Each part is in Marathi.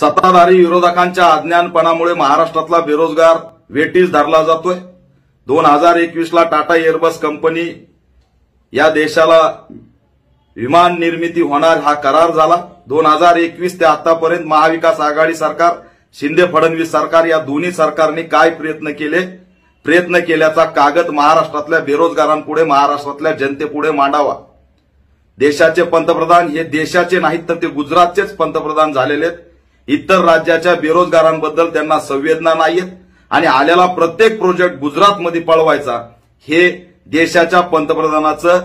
सत्ताधारी विरोधकांच्या अज्ञानपणामुळे महाराष्ट्रातला बेरोजगार वेटीस धरला जातोय. दोन हजार एकवीसला टाटा एअरबस कंपनी या देशाला विमान निर्मिती होणार हा करार झाला. दोन हजार एकवीस ते आतापर्यंत महाविकास आघाडी सरकार शिंदे फडणवीस सरकार या दोन्ही सरकारने काय प्रयत्न केले? प्रयत्न केल्याचा कागद महाराष्ट्रातल्या बेरोजगारांपुढे महाराष्ट्रातल्या जनतेपुढे मांडावा. देशाचे पंतप्रधान हे देशाचे नाहीत तर ते गुजरातचेच पंतप्रधान झालेले आहेत. इतर राज्याच्या बेरोजगारांबद्दल त्यांना संवेदना नाहीयेत. आणि आलेला प्रत्येक प्रोजेक्ट गुजरातमध्ये पळवायचा हे देशाच्या पंतप्रधानाचं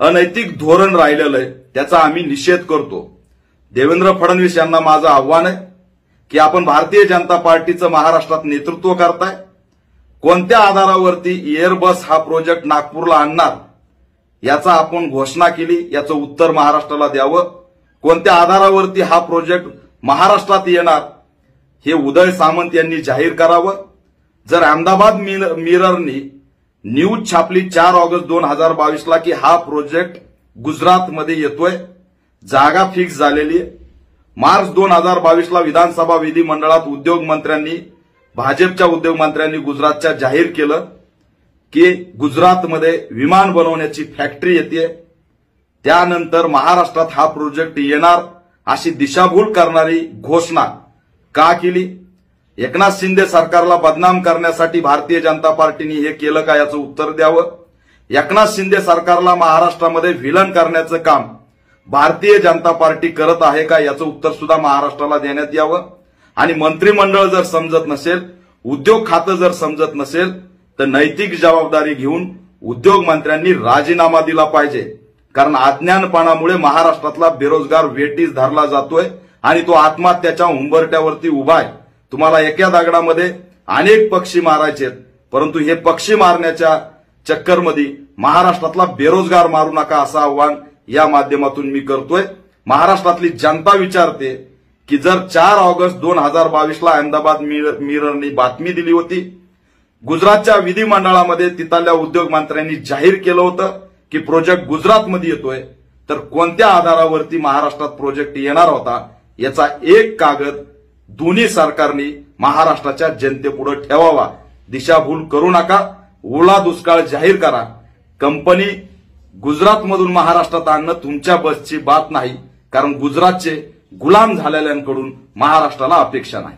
अनैतिक धोरण राहिलेलं आहे त्याचा आम्ही निषेध करतो. देवेंद्र फडणवीस यांना माझं आव्हान आहे की आपण भारतीय जनता पार्टीचं महाराष्ट्रात नेतृत्व करताय. कोणत्या आधारावरती एअरबस हा प्रोजेक्ट नागपूरला आणणार याचा आपण घोषणा केली याचं उत्तर महाराष्ट्राला द्यावं. कोणत्या आधारावरती हा प्रोजेक्ट महाराष्ट्रात येणार हे उदय सामंत यांनी जाहीर करावं. जर अहमदाबाद मिर- मिररनी न्यूज छापली चार ऑगस्ट दोन हजार बावीसला की हा प्रोजेक्ट गुजरातमध्ये येतोय जागा फिक्स झालेली आहे. मार्च दोन हजार बावीसला विधानसभा विधिमंडळात उद्योग मंत्र्यांनी भाजपच्या उद्योग मंत्र्यांनी गुजरातच्या जाहीर केलं की गुजरातमध्ये विमान बनवण्याची फॅक्टरी येते. त्यानंतर महाराष्ट्रात हा प्रोजेक्ट येणार. अशी दिशाभूल करणारी घोषणा का केली? एकनाथ शिंदे सरकारला बदनाम करण्यासाठी भारतीय जनता पार्टीने हे केलं का याचं उत्तर द्यावं? एकनाथ शिंदे सरकारला महाराष्ट्रामध्ये विलन करण्याचं काम भारतीय जनता पार्टी करत आहे का याचं उत्तर सुद्धा महाराष्ट्राला देण्यात यावं? आणि मंत्रिमंडळ जर समजत नसेल उद्योग खातं जर समजत नसेल तर नैतिक जबाबदारी घेऊन उद्योग मंत्र्यांनी राजीनामा दिला पाहिजे. कारण अज्ञानपणामुळे महाराष्ट्रातला बेरोजगार वेटीस धरला जातोय आणि तो आत्महत्याच्या उंबरट्यावरती उभा आहे. तुम्हाला एका दगडामध्ये अनेक पक्षी मारायचे परंतु हे पक्षी मारण्याच्या चक्करमध्ये महाराष्ट्रातला बेरोजगार मारू नका असं आव्हान या माध्यमातून मी करतोय. महाराष्ट्रातली जनता विचारते की जर चार ऑगस्ट दोन हजार बावीसला अहमदाबाद मिररनी बातमी दिली होती गुजरातच्या विधिमंडळामध्ये तिथल्या उद्योग मंत्र्यांनी जाहीर केलं होतं की प्रोजेक्ट गुजरातमध्ये येतोय तर कोणत्या आधारावरती महाराष्ट्रात प्रोजेक्ट येणार होता याचा एक कागद दोन्ही सरकारनी महाराष्ट्राच्या जनतेपुढे ठेवावा. दिशाभूल करू नका ओला दुष्काळ जाहीर करा. कंपनी गुजरातमधून महाराष्ट्रात आणणं तुमच्या बसची बात नाही कारण गुजरातचे गुलाम झालेल्यांकडून महाराष्ट्राला अपेक्षा नाही.